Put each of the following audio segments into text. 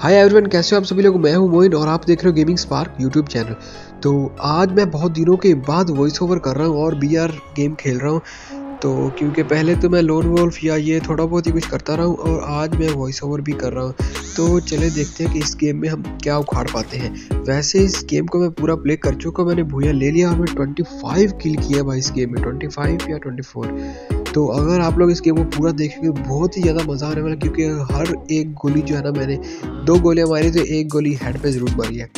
Hi everyone कैसे हो आप सभी लोग? मैं हूँ मोइन और आप देख रहे हो गेमिंग स्पार्क यूट्यूब चैनल तो आज मैं बहुत दिनों के बाद वॉइस ओवर कर रहा हूँ और बीआर गेम खेल रहा हूँ। तो क्योंकि पहले तो मैं लोन वोल्फ या ये थोड़ा बहुत ही कुछ करता रहा हूँ और आज मैं वॉइस ओवर भी कर रहा हूँ। तो चले देखते हैं कि इस गेम में हम क्या उखाड़ पाते हैं। वैसे इस गेम को मैं पूरा प्ले कर चुका मैंने भूया ले लिया और मैं 25 किल किया भाई इस गेम में 25 या 24 तो अगर आप लोग इस गेम को पूरा देखेंगे, बहुत ही ज़्यादा मज़ा आने वाला क्योंकि हर एक गोली जो है ना, मैंने दो गोलियाँ मारी तो एक गोली हेड पे ज़रूर मारी है।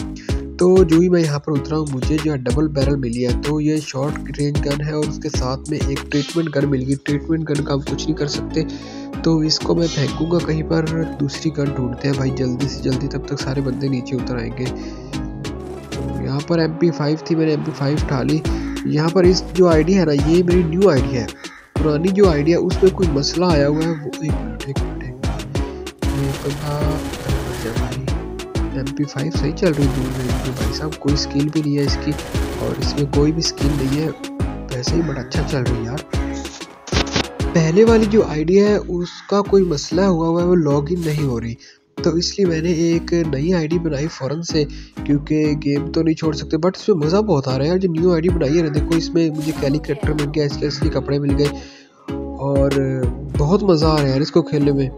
तो जो ही मैं यहाँ पर उतरा हूँ, मुझे जो है डबल बैरल मिली है। तो ये शॉर्ट रेंज गन है और उसके साथ में एक ट्रीटमेंट गन मिल गई। ट्रीटमेंट गन का हम कुछ नहीं कर सकते। तो इसको मैं फेंकूँगा कहीं पर, दूसरी गन ढूंढते हैं भाई, जल्दी से जल्दी, तब तक सारे बंदे नीचे उतर आएँगे। तो यहाँ पर एम थी, मैंने एम पी फाइव उठा ली यहाँ पर इस जो आईडी है ना, ये मेरी न्यू आईडी है। पुरानी जो आइडिया है उसमें कोई मसला आया हुआ है, वो एक मिनट एक मिनट, एक एम पी फाइव सही चल रही दूर में भाई साहब, कोई स्किल भी नहीं है इसकी, और इसमें कोई भी स्किल नहीं है। वैसे ही बड़ा अच्छा चल रही है यार। पहले वाली जो आइडिया है, उसका कोई मसला हुआ हुआ है, वो लॉगिन नहीं हो रही। तो इसलिए मैंने एक नई आईडी बनाई फ़ौरन से, क्योंकि गेम तो नहीं छोड़ सकते बट इसमें मज़ा बहुत आ रहा है यार, जो न्यू आईडी बनाई है ना, देखो इसमें मुझे कैली करेक्टर मिल गया इसके असली कपड़े मिल गए, और बहुत मज़ा आ रहा है यार इसको खेलने में।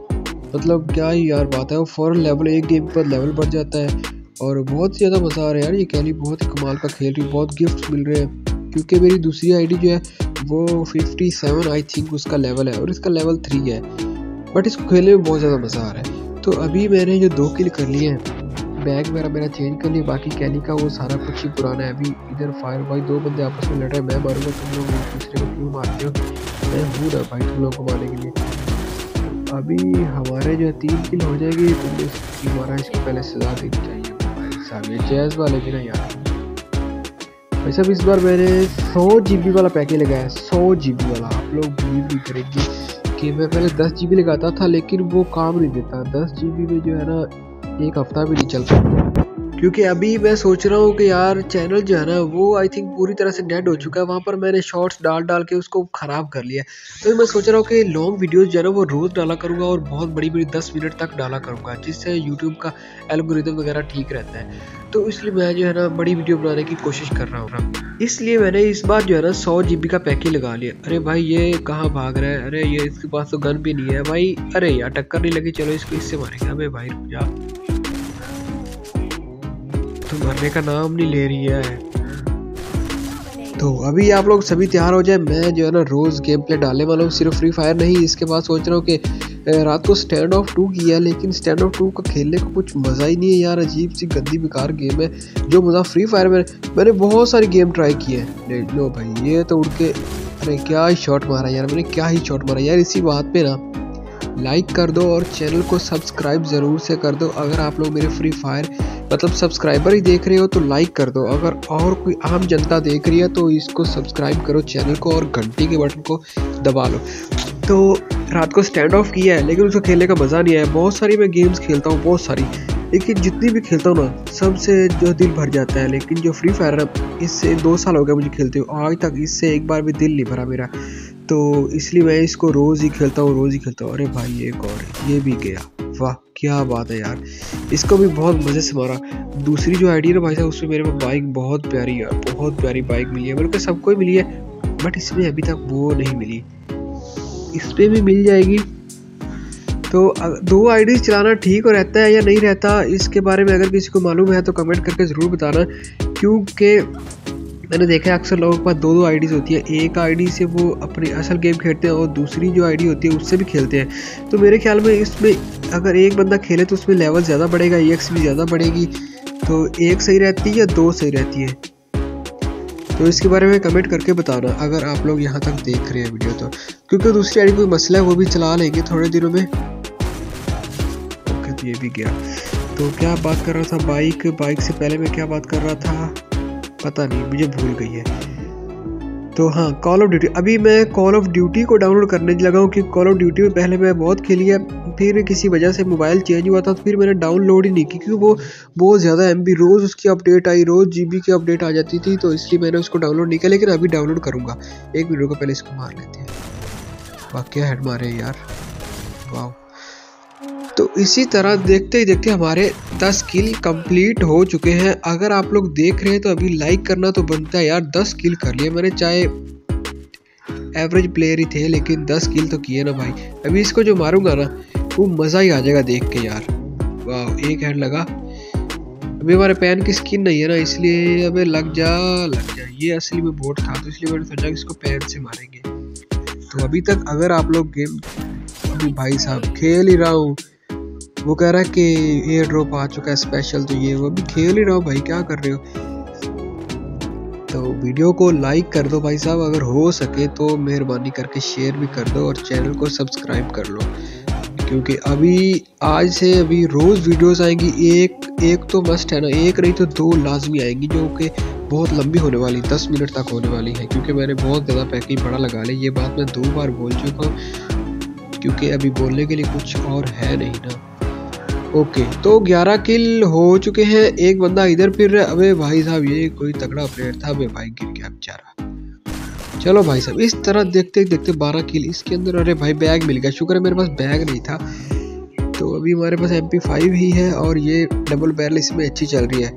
मतलब क्या ही यार बात है, वो फ़ौरन लेवल एक गेम पर लेवल बढ़ जाता है, और बहुत ज़्यादा मज़ा आ रहा है यार ये कैली बहुत ही कमाल का खेल रही बहुत गिफ्ट मिल रहे हैं, क्योंकि मेरी दूसरी आईडी जो है, वो 57 आई थिंक उसका लेवल है, और इसका लेवल थ्री है बट इसको खेलने में बहुत ज़्यादा मज़ा आ रहा है। तो अभी मैंने जो दो किल कर लिए हैं बैग मेरा मेरा चेंज कर लिया बाकी कैली का वो सारा कुछ ही पुराना है। अभी इधर फायर भाई दो बंदे आपस में लड़ रहे हैं, मैं मारूँगा, तुम लोग एक दूसरे को क्यों मारते हो? मैं हूँ ना भाई तुम लोगों को मारने के लिए। अभी हमारे जो तीन किल हो जाएगी तुमने हमारा इसको पहले सजा देनी चाहिए। जैज वाले भी ना यार। भाई साहब, इस बार मैंने सौ जी वाला पैकेज लगाया सौ जी वाला। आप लोग बिलीव भी करेंगे। कि मैं पहले दस जी लगाता था, लेकिन वो काम नहीं देता। दस जी में जो है ना, एक हफ़्ता भी नहीं चल पाता। क्योंकि अभी मैं सोच रहा हूँ कि यार चैनल जो है ना, वो आई थिंक पूरी तरह से डेड हो चुका है। वहाँ पर मैंने शॉर्ट्स डाल डाल के उसको ख़राब कर लिया तो मैं सोच रहा हूँ कि लॉन्ग वीडियोज़ जो है ना, वो रोज़ डाला करूँगा और बहुत बड़ी बड़ी दस मिनट तक डाला करूँगा, जिससे यूट्यूब का एल्गोरिदम वगैरह ठीक रहता है। तो इसलिए मैं जो है ना, बड़ी वीडियो बनाने की कोशिश कर रहा हूँ इसलिए मैंने इस बार जो है ना, सौ जी का पैकेज लगा लिया। अरे भाई, ये कहाँ भाग रहा है? अरे ये इसके पास तो गन भी नहीं है। भाई, अरे यार, टक्कर नहीं लगी। चलो इसको, इससे मारेंगे। अबे भाई जा। तो मरने का नाम नहीं ले रही है। तो अभी आप लोग सभी तैयार हो जाए। मैं जो है ना, रोज़ गेम प्ले डालने वाला हूँ। सिर्फ़ फ्री फायर नहीं, इसके बाद सोच रहा हूँ कि रात को स्टैंड ऑफ़ टू किया, लेकिन स्टैंड ऑफ़ टू का खेलने का कुछ मज़ा ही नहीं है यार। अजीब सी गंदी बेकार गेम है, जो मज़ा फ्री फायर में। मैंने बहुत सारी गेम ट्राई की है। लो भाई, ये तो उड़ के, अरे क्या ही शॉट मारा यार, मैंने क्या ही शॉट मारा यार, इसी बात पे ना। लाइक कर दो और चैनल को सब्सक्राइब ज़रूर से कर दो। अगर आप लोग मेरे फ्री फायर मतलब सब्सक्राइबर ही देख रहे हो तो लाइक कर दो। अगर और कोई आम जनता देख रही है तो इसको सब्सक्राइब करो, चैनल को और घंटी के बटन को दबा लो। तो रात को स्टैंड ऑफ़ किया है, लेकिन उसको खेलने का मज़ा नहीं आया। बहुत सारी मैं गेम्स खेलता हूँ, बहुत सारी। लेकिन जितनी भी खेलता हूँ ना, सबसे जो दिल भर जाता है। लेकिन जो फ्री फायर है इससे दो साल हो गए मुझे खेलते हुए। आज तक इससे एक बार भी दिल नहीं भरा मेरा। तो इसलिए मैं इसको रोज़ ही खेलता हूँ, रोज़ ही खेलता हूँ। अरे भाई एक और ये भी गया। वाह, क्या बात है यार। इसको भी बहुत मज़े से मारा। दूसरी जो आईडी है ना भाई साहब, उसमें मेरे पास बाइक बहुत प्यारी है बहुत प्यारी बाइक मिली है। बल्कि सबको ही मिली है बट इसमें अभी तक वो नहीं मिली। इस पर भी मिल जाएगी। तो दो आईडी चलाना ठीक हो रहता है या नहीं रहता, इसके बारे में अगर किसी को मालूम है तो कमेंट करके ज़रूर बताना, क्योंकि मैंने देखा है अक्सर लोगों के पास दो दो आईडीज़ होती है। एक आईडी से वो अपनी असल गेम खेलते हैं और दूसरी जो आईडी होती है, उससे भी खेलते हैं। तो मेरे ख्याल में इसमें अगर एक बंदा खेले तो उसमें लेवल ज़्यादा बढ़ेगा एक्स भी ज़्यादा बढ़ेगी। तो एक सही रहती है या दो सही रहती है? तो इसके बारे में कमेंट करके बताना, अगर आप लोग यहाँ तक देख रहे हैं वीडियो तो। क्योंकि दूसरी आईडी कोई मसला है, वो भी चला लेंगे थोड़े दिनों में। ओके तो ये भी गया। तो क्या बात कर रहा था बाइक बाइक से पहले मैं क्या बात कर रहा था? पता नहीं, मुझे भूल गई है। तो हाँ कॉल ऑफ़ ड्यूटी अभी मैं कॉल ऑफ़ ड्यूटी को डाउनलोड करने लगा हूँ कि कॉल ऑफ़ ड्यूटी में पहले मैं बहुत खेली है, फिर किसी वजह से मोबाइल चेंज हुआ था तो फिर मैंने डाउनलोड ही नहीं की, क्योंकि वो बहुत ज़्यादा एमबी रोज़ उसकी अपडेट आई, रोज़ जीबी की अपडेट आ जाती थी तो इसलिए मैंने उसको डाउनलोड नहीं किया, लेकिन अभी डाउनलोड करूँगा। एक वीडियो को पहले इसको मार लेते हैं। वाह, क्या हेड मारे यार। वाह। तो इसी तरह देखते ही देखते हमारे 10 किल कंप्लीट हो चुके हैं। अगर आप लोग देख रहे हैं तो अभी लाइक करना तो बनता है यार। 10 किल कर लिए मैंने, चाहे एवरेज प्लेयर ही थे, लेकिन 10 किल तो किए ना भाई। अभी इसको जो मारूँगा ना, वो मज़ा ही आ जाएगा देख के यार। वाह, एक हैंड लगा। अभी हमारे पैन की स्किन नहीं है ना, इसलिए अबे लग जा लग जा। ये असली में बोट था तो इसलिए मैंने सोचा कि इसको पैन से मारेंगे। तो अभी तक अगर आप लोग गेम, अभी भाई साहब खेल ही रहा हूँ वो कह रहा है कि एयर ड्रॉप आ चुका है स्पेशल तो ये वो अभी खेल ही रहा भाई, क्या कर रहे हो? तो वीडियो को लाइक कर दो भाई साहब, अगर हो सके तो मेहरबानी करके शेयर भी कर दो और चैनल को सब्सक्राइब कर लो। क्योंकि अभी, आज से अभी रोज़ वीडियोस आएँगी, एक एक तो मस्ट है ना, एक नहीं तो दो लाजमी आएँगी, जो कि बहुत लंबी होने वाली, दस मिनट तक होने वाली है, क्योंकि मैंने बहुत ज़्यादा पैकिंग बड़ा लगा ली। ये बात मैं दो बार बोल चुका हूँ, क्योंकि अभी बोलने के लिए कुछ और है नहीं ना। ओके तो 11 किल हो चुके हैं। एक बंदा इधर फिर रहा अबे भाई साहब, ये कोई तगड़ा प्लेयर था। अबे भाई, गिर गया बेचारा। चलो भाई साहब, इस तरह देखते देखते 12 किल। इसके अंदर, अरे भाई बैग मिल गया। शुक्र है मेरे पास बैग नहीं था। तो अभी हमारे पास एम फाइव ही है और ये डबल बैरल इसमें अच्छी चल रही है।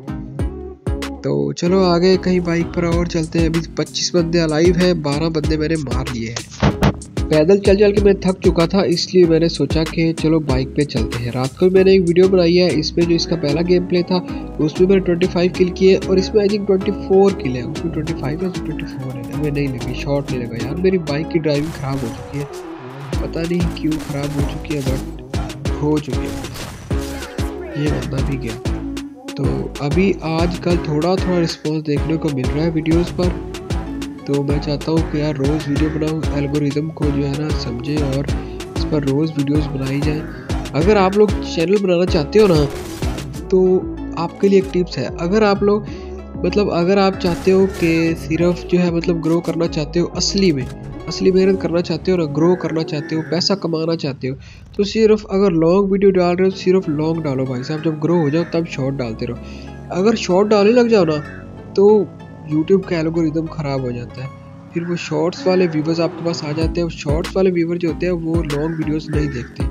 तो चलो आगे कहीं बाइक पर और चलते हैं। अभी 25 बंदे अलाइव हैं। 12 बंदे मैंने मार लिए हैं। पैदल चल चल के मैं थक चुका था, इसलिए मैंने सोचा कि चलो बाइक पे चलते हैं। रात को मैंने एक वीडियो बनाई है, इसमें जो इसका पहला गेम प्ले था, उसमें मैंने 25 किल किए और इसमें आई थिंक 24 किल है। उसमें 25 ट्वेंटी 24 है। हमें नहीं लगी शॉर्ट नहीं लगा। यार, मेरी बाइक की ड्राइविंग ख़राब हो चुकी है। पता नहीं क्यों ख़राब हो चुकी है बट हो चुकी है। ये बंदा भी गया। तो अभी आजकल थोड़ा थोड़ा रिस्पॉन्स देखने को मिल रहा है वीडियोज़ पर। तो मैं चाहता हूँ कि यार रोज़ वीडियो बनाऊँ एल्गोरिदम को जो है ना समझे और इस पर रोज़ वीडियोस बनाई जाए। अगर आप लोग चैनल बनाना चाहते हो ना तो आपके लिए एक टिप्स है। अगर आप लोग मतलब अगर आप चाहते हो कि सिर्फ़ जो है मतलब ग्रो करना चाहते हो असली में, असली मेहनत करना चाहते हो ना ग्रो करना चाहते हो, पैसा कमाना चाहते हो तो सिर्फ़ अगर लॉन्ग वीडियो डाल रहे हो, सिर्फ़ लॉन्ग डालो भाई साहब। जब ग्रो हो जाओ, तब शॉर्ट डालते रहो। अगर शॉर्ट डालने लग जाओ ना तो यूट्यूब का एल्गोरिदम ख़राब हो जाता है। फिर वो शॉर्ट्स वाले व्यूवर्स आपके पास आ जाते हैं। शॉर्ट्स वाले व्यूवर जो होते हैं, वो लॉन्ग वीडियोस नहीं देखते।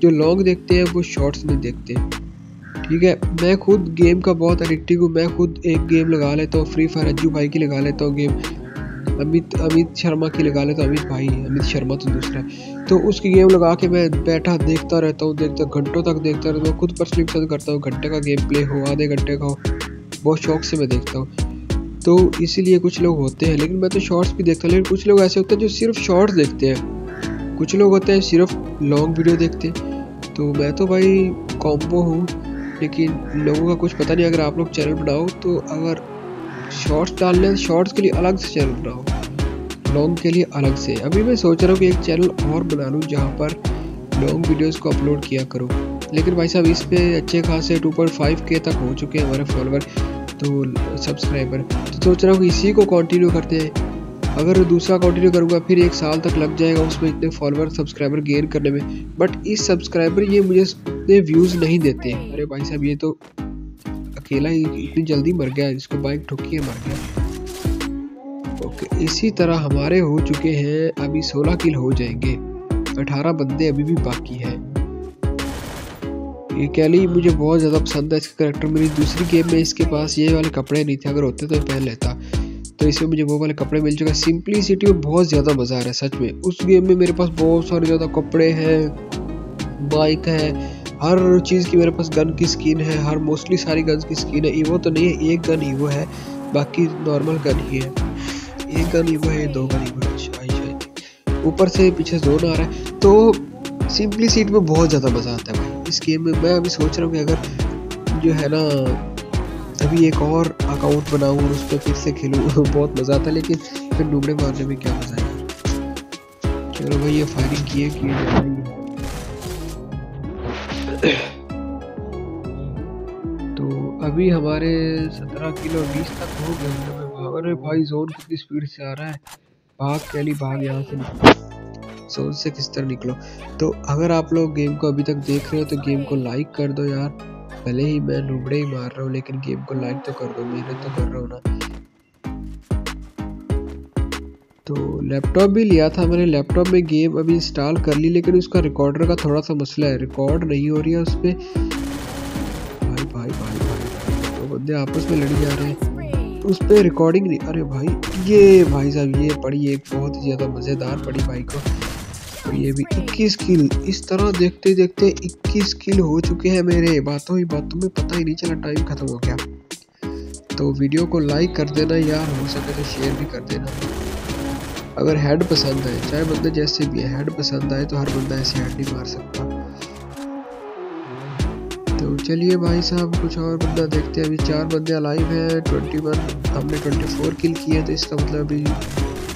जो लॉन्ग देखते हैं, वो शॉर्ट्स नहीं देखते। ठीक है? मैं खुद गेम का बहुत एडिक्टिव हूँ। मैं खुद एक गेम लगा लेता हूँ। फ्री फायर अज्जू भाई की लगा लेता हूँ गेम अमित अमित शर्मा की लगा लेता हूँ। अमित भाई, अमित शर्मा तो दूसरा तो उसकी गेम लगा के मैं बैठा, देखता रहता हूँ। देखता घंटों तक देखता रहता हूँ। खुद पर्सनली पसंद करता हूँ। घंटे का गेम प्ले हो, आधे घंटे का हो। बहुत शौक से मैं देखता हूँ। तो इसीलिए कुछ लोग होते हैं, लेकिन मैं तो शॉर्ट्स भी देखता हूँ, लेकिन कुछ लोग ऐसे होते हैं जो सिर्फ़ शॉर्ट्स देखते हैं। कुछ लोग होते हैं सिर्फ़ लॉन्ग वीडियो देखते हैं। तो मैं तो भाई कॉम्बो हूँ, लेकिन लोगों का कुछ पता नहीं, अगर आप लोग चैनल बनाओ तो अगर शॉर्ट्स डालने हैं शॉर्ट्स के लिए अलग से चैनल बनाओ। लॉन्ग के लिए अलग से। अभी मैं सोच रहा हूँ कि एक चैनल और बना लूँ, जहाँ पर लॉन्ग वीडियोस को अपलोड किया करो। लेकिन भाई साहब, इस पर अच्छे खासे 2.5 के तक हो चुके हैं हमारे फॉलोअर तो सब्सक्राइबर तो सोच रहा हूँ इसी को कंटिन्यू करते हैं। अगर दूसरा कंटिन्यू करूँगा, फिर एक साल तक लग जाएगा उसमें इतने फॉलोअर सब्सक्राइबर गेन करने में। बट इस सब्सक्राइबर ये मुझे इतने व्यूज़ नहीं देते। अरे भाई साहब, ये तो अकेला ही इतनी जल्दी मर गया, इसको बाइक ठुकी है, मर गया। ओके इसी तरह हमारे हो चुके हैं, अभी सोलह किल हो जाएँगे। अठारह बंदे अभी भी बाकी हैं। कैली मुझे बहुत ज़्यादा पसंद है इसका करेक्टर मेरी दूसरी गेम में इसके पास ये वाले कपड़े नहीं थे, अगर होते तो पहन लेता। तो इसमें मुझे वो वाले कपड़े मिल चुके हैं। सिंपलिसिटी में बहुत ज़्यादा मज़ा आ रहा है, सच में। उस गेम में मेरे पास बहुत सारे ज़्यादा कपड़े हैं बाइक है, हर चीज़ की मेरे पास गन की स्किन है, हर मोस्टली सारी गन की स्किन है। ईवो तो नहीं है, एक गन ईवो है, बाकी नॉर्मल गन ही है। एक गन ईवो है, दो गन ईवो है ऊपर से पीछे जोन आ रहा है। तो सिंपली सीट में बहुत ज़्यादा मज़ा आता है इस गेम में, मैं अभी सोच रहा हूँ कि अगर जो है ना, अभी एक और अकाउंट बनाऊँ और उस पर फिर से खेलूँ, बहुत मज़ा आता है, लेकिन फिर डूबने मारने में क्या मज़ा है? चलो भाई, ये फायरिंग किए कि तो अभी हमारे सत्रह किलो बीस तक हो गए अरे भाई जोन कितनी स्पीड से आ रहा है। भाग कैली भाग यहाँ से सोच से किस तरह निकलो? तो अगर आप लोग गेम को अभी तक देख रहे हो तो गेम को लाइक कर दो यार। भले ही मैं लुबड़े ही मार रहा हूँ, लेकिन गेम को लाइक तो कर दो, मेहनत तो कर रहा हूँ ना। तो लैपटॉप भी लिया था मैंने। लैपटॉप में गेम अभी इंस्टॉल कर ली, लेकिन उसका रिकॉर्डर का थोड़ा सा मसला है। रिकॉर्ड नहीं हो रही है उस पर भाई भाई भाई भाई तो बंदे आपस में लड़ जा रहे हैं। उस पर रिकॉर्डिंग नहीं, अरे भाई, ये भाई साहब, ये पड़ी एक बहुत ही ज़्यादा मज़ेदार पड़ी भाई को। और ये भी 21 किल। इस तरह देखते देखते 21 किल हो चुके हैं मेरे। बातों ही बातों में पता ही नहीं चला टाइम ख़त्म हो गया। तो वीडियो को लाइक कर देना यार, हो सके तो शेयर भी कर देना। अगर हेड पसंद आए, चाहे बंदे जैसे भी है हेड पसंद आए तो हर बंदा ऐसे हेड नहीं मार सकता। तो चलिए भाई साहब, कुछ और बंदा देखते हैं। अभी चार बंदे अलाइव हैं ट्वेंटी वन हमने ट्वेंटी फोर किल किए तो इसका मतलब अभी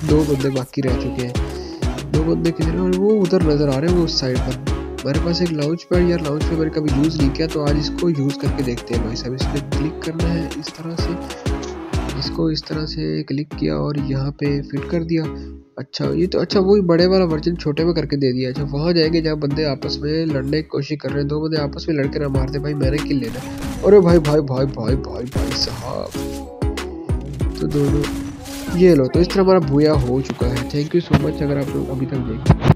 दो बंदे बाकी रह चुके हैं। दो बंदे कितने और वो उधर नज़र आ रहे हैं वो उस साइड पर। मेरे पास एक लाउंज पैड या लाउंज पैड मैंने कभी यूज़ नहीं किया तो आज इसको यूज़ करके देखते हैं भाई साहब। इस पर क्लिक करना है इस तरह से। इसको इस तरह से क्लिक किया और यहाँ पे फिट कर दिया। अच्छा ये तो अच्छा वही बड़े वाला वर्जन छोटे में करके दे दिया। अच्छा वहाँ जाएँगे जहाँ बंदे आपस में लड़ने की कोशिश कर रहे हैं। दो बंदे आपस में लड़के ना मारते भाई मैंने किल लेना अरे भाई भाई भाई भाई भाई भाई साहब। तो दोनों ये लो तो इस तरह हमारा भूया हो चुका है। थैंक यू सो मच अगर आप लोग अभी तक देखें